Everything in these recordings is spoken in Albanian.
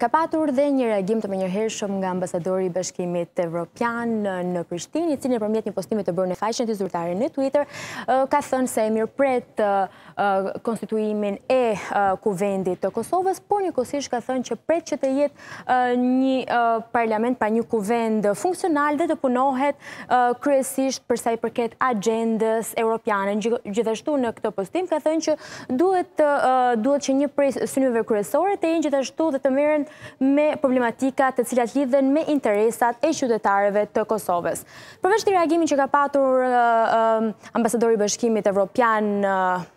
Ka patur dhe një reagim të menjëhershëm nga ambasadori i Bashkimit Evropian në Prishtinë, i cili nëpërmjet një postimi të bërë në faqen e tij zyrtare në Twitter, ka thënë se e mirëpret konstituimin e Kuvendit të Kosovës, por njëkohësisht ka thënë që pret që të jetë një parlament, pra një kuvend funksional dhe të punohet kryesisht për sa i përket agjendës evropiane. Gjithashtu në këtë postim ka thënë që Duhet duhet që një prej synimeve kryesore të jenë gjithashtu dhe të merren me problematika të cilat lidhen me interesat e qytetarëve të Kosovës. Përveç këtij reagimi që ka patur ambasadori i Bashkimit Evropian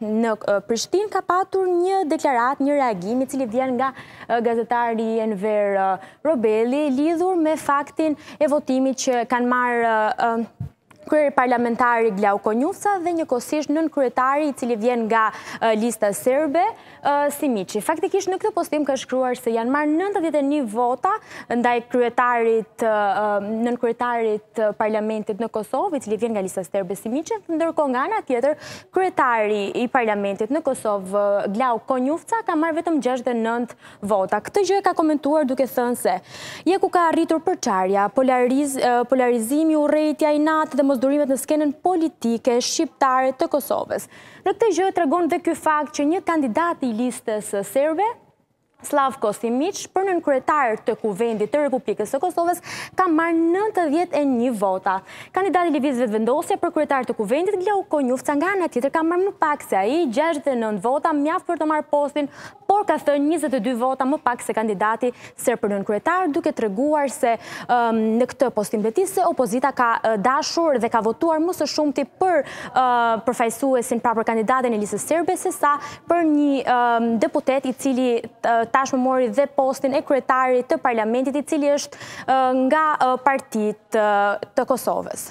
në Prishtinë ka patur një deklaratë, një reagim i cili vjen nga gazetari Enver Robeli lidhur me faktin e votimit që kanë marrë kryeparlamentari Glauk Konjufca dhe njëkohësisht nënkryetari i cili vjen nga lista serbe, Simici. Faktikisht në këtë postim ka shkruar se janë marrë 91 vota ndaj kryetarit, nënkryetarit parlamentit në Kosovë, i cili vjen nga lista serbe Simici, ndërkohë nga ana tjetër kryetari i parlamentit në Kosovë, Glauk Konjufca ka marrë vetëm 69 vota. Këtë gjë e ka komentuar duke thënë se ja ku ka arritur përçarja, polarizimi, urrejtja, inati dhe mosdurimet në skenën politike shqiptare të Kosovës. E këtë gjë tregon dhe ky fakt që një kandidat i listës serbe, Slavko Simiç, për nënkryetar të Kuvendit të Republikës së Kosovës, ka marrë nëntëdhjetë e një vota. Kandidati i Lëvizjes Vetëvendosje për kryetar të Kuvendit, Glauk Konjufca, nga ana tjetër, ka marrë më pak se ai, gjashtëdhjetë e nëntë vota, mjaft për të marrë postin por ka thënë njëzet e dy vota më pak se kandidati serb për nënkryetar, duke treguar se në këtë postim të tij se opozita ka dashur dhe ka votuar më së shumti për përfaqësuesin pra për kandidatin e listës serbe se sa për një deputet i cili tashmë mori dhe postin e kryetarit të parlamentit i cili është nga partitë të Kosovës.